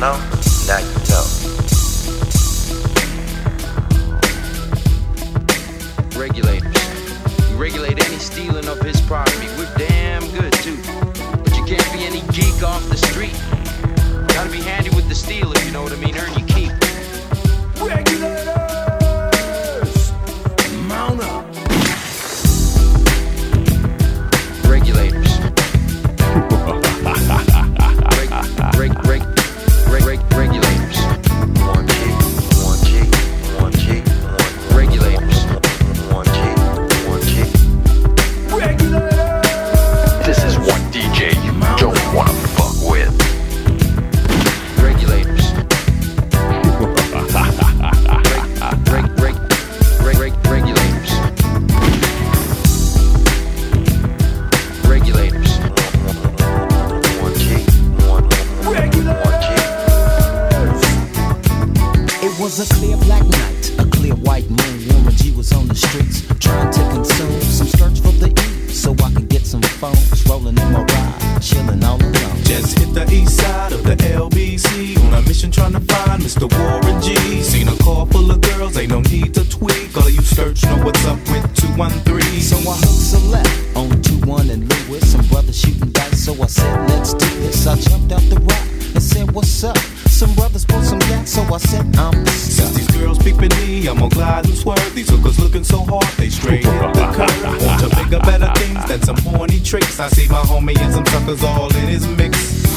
know, now you know. Regulators. We regulate any stealing of his property. We're damn good too. But you can't be any geek off the a clear black night, a clear white moon. Warren G was on the streets trying to consume some skirts for the E, so I could get some phones. Rolling in my ride, chilling all alone. Just hit the east side of the LBC on a mission trying to find Mr. Warren G. Seen a car full of girls, ain't no need to tweak. All you search know what's up with 213. I'm gonna glide and swerve. These hookers looking so hard, they straight hit the curve. Want to bigger, better things than some horny tricks. I see my homie and some suckers all in his mix.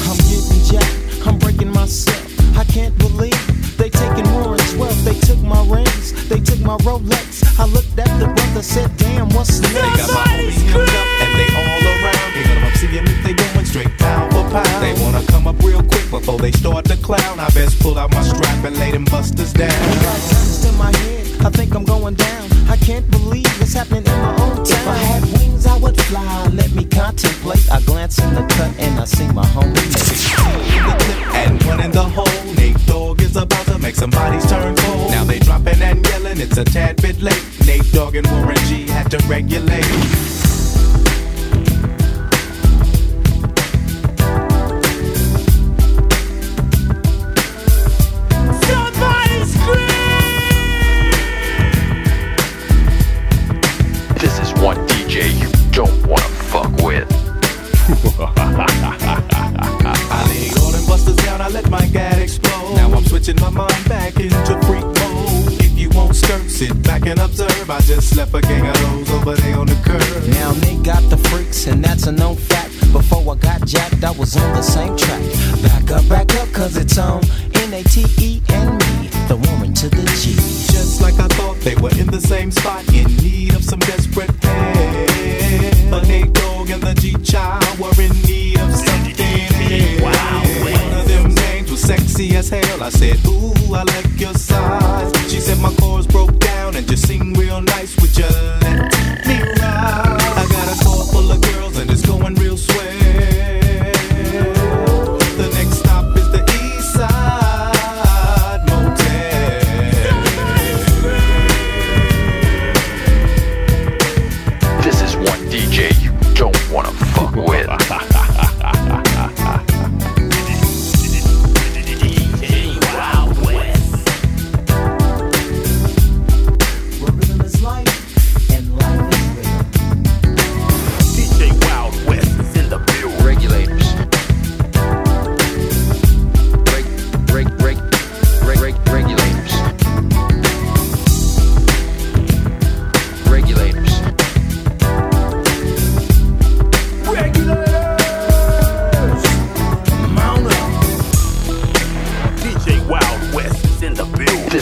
I'm getting jacked, I'm breaking myself. I can't believe they taking more than 12. They took my rings, they took my Rolex. Clown. I best pull out my strap and lay them busters down. Got guns in my head, I think I'm going down. I can't believe it's happening in my own town. If I had wings, I would fly. Let me contemplate. I glance in the cut and I see my homie. Nate. and one in the hole. Nate Dogg is about to make somebody's turn cold. Now they dropping and yelling, it's a tad bit late. Nate Dogg and Warren G had to regulate. I laid all them busters down, I let my gat explode. Now I'm switching my mind back into freak mode. If you won't skirt, sit back and observe. I just left a gang of those over there on the curb. Now Nick got the freaks and that's a known fact. Before I got jacked, I was on the same track. Back up, back up, cause it's on N-A-T-E and me, the Warren to the G. Just like I thought, they were in the same spot, in need of some desperate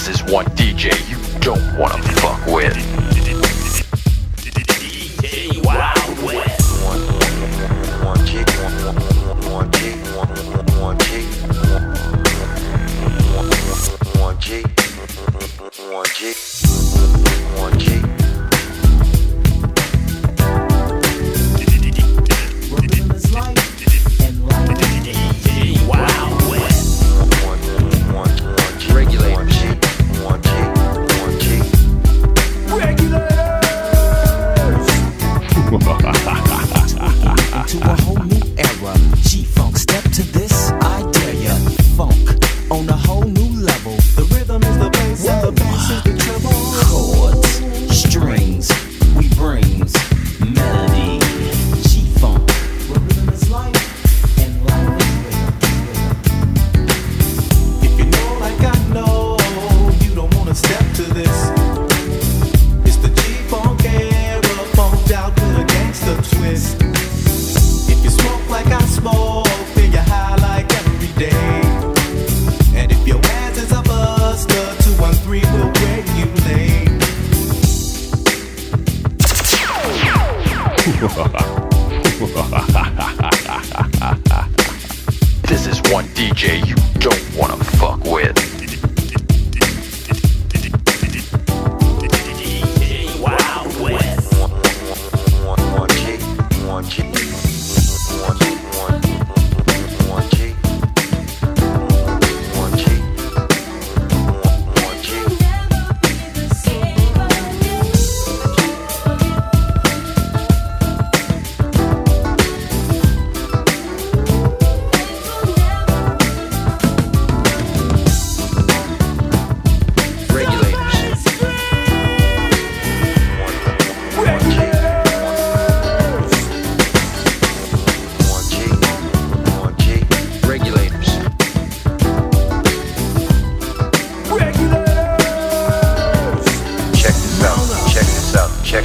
This is one DJ you don't wanna fuck with. Into a whole new era. this is one DJ you don't wanna fuck with.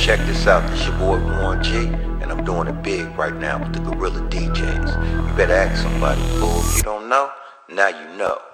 check this out. This your boy Warren G, and I'm doing it big right now with the Gorilla DJs. You better ask somebody, fool. If you don't know, now you know.